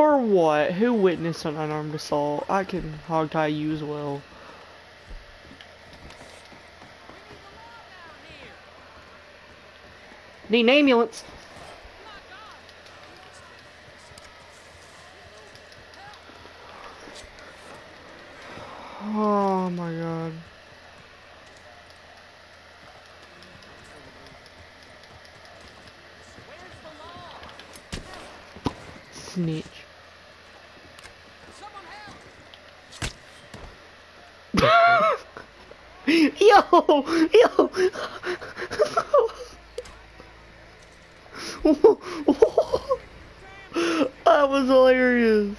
Or what? Who witnessed an unarmed assault? I can hog tie you as well. Need an ambulance. Oh my god. Snitch. Yo, yo. that was hilarious.